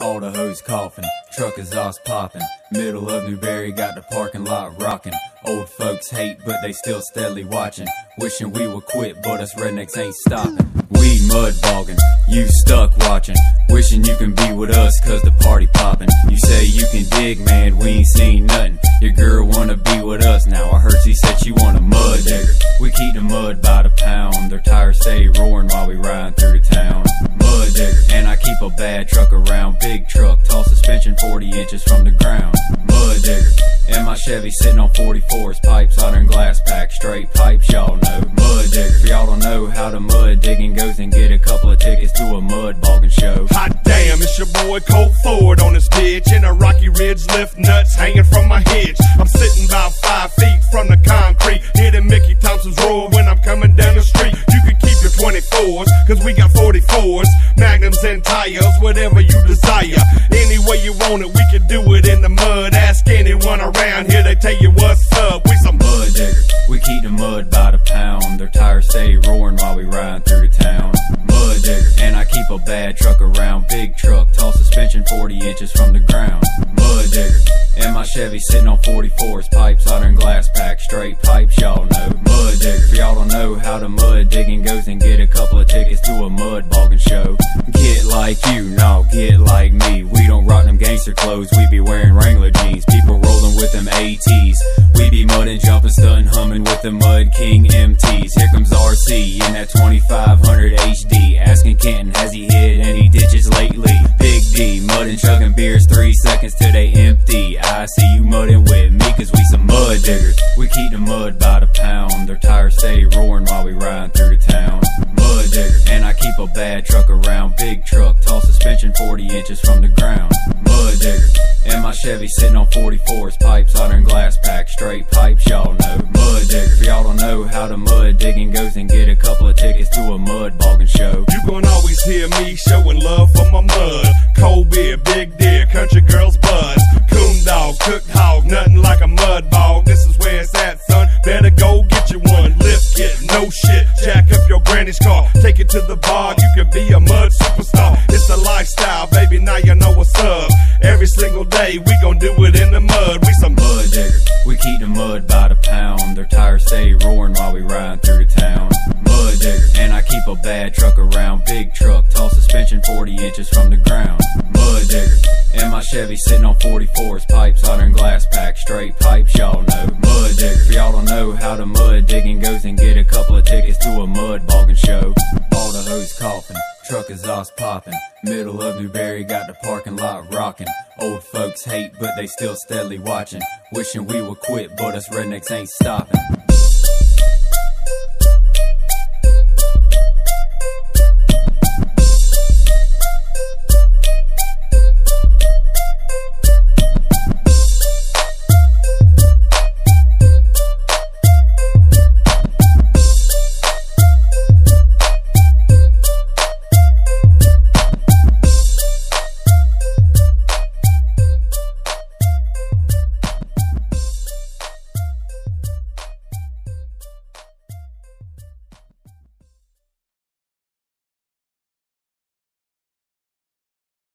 All the hoes coughing, truck exhaust popping. Middle of Newberry got the parking lot rocking. Old folks hate, but they still steadily watching. Wishing we would quit, but us rednecks ain't stopping. We mud bogging, you stuck watching. Wishing you can be with us, cause the party popping. You say you can dig, man, we ain't seen nothing. Your girl wanna be with us now. I heard she said she want a mud digger. We keep the mud bad truck around. Big truck, tall suspension 40 inches from the ground. Mud digger, and my Chevy sitting on 44s. Pipes, and glass pack. Straight pipes, y'all know. Mud digger, if y'all don't know how the mud digging goes, and get a couple of tickets to a mud bogging show. Hot damn, it's your boy Colt Ford on this bitch. In a rocky ridge, lift nuts hanging from my hitch. 24s, cause we got 44s. Magnums and tires, whatever you desire. Any way you want it, we can do it in the mud. Ask anyone around here, they tell you what's up. We some Mud digger, we keep the mud by the pound. Their tires stay roaring while we ride through the town. Mud digger, and I keep a bad truck around. Big truck, tall suspension 40 inches from the ground. Mud digger, and my Chevy sitting on 44s. Pipes, and glass pack. Straight pipes, y'all know. Mud digger, if y'all don't know how the mud digging goes, and get a couple of to a mud bogging show. Get like you, no, get like me. We don't rock them gangster clothes, we be wearing Wrangler jeans. People rolling with them ATs. We be mudding, jumping, stunting, humming with the Mud King MTs. Here comes RC in that 2500 HD. Asking Kenton, has he hit any ditches lately? Big D, mudding, chugging beers, three seconds till they empty. I see you mudding with me, cause we some mud diggers. We keep the mud by the pound. Their tires stay roaring while we ride through the town. Digger, and I keep a bad truck around. Big truck, tall suspension 40 inches from the ground. Mud digger, and my Chevy sitting on 44s. Pipes, and glass pack. Straight pipes, y'all know. Mud digger, if y'all don't know how the mud digging goes, then get a couple of tickets to a mud bogging show. You gon' always hear me showing love for my mud. Cold beer, big deer, country girls buzz. Coon dog, cooked hog, nothing like a mud bog. This is where it's at, son. Better go get you one. Lift kit, no shit. Jack up your granny's car. It to the bar, you can be a mud superstar. It's a lifestyle, baby, now you know what's up. Every single day, we gon' do it in the mud. We some Mud diggers, we keep the mud by the pound. Their tires stay roaring while we ride through the town. Mud digger, and I keep a bad truck around. Big truck, tall suspension 40 inches from the ground. Mud digger, and my Chevy sitting on 44s. Pipes, and glass pack. Straight pipes, y'all know. Mud digger, if y'all don't know how the mud digging goes, then get a couple Truck exhaust popping. Middle of Newberry got the parking lot rocking. Old folks hate, but they still steadily watching. Wishing we would quit, but us rednecks ain't stopping.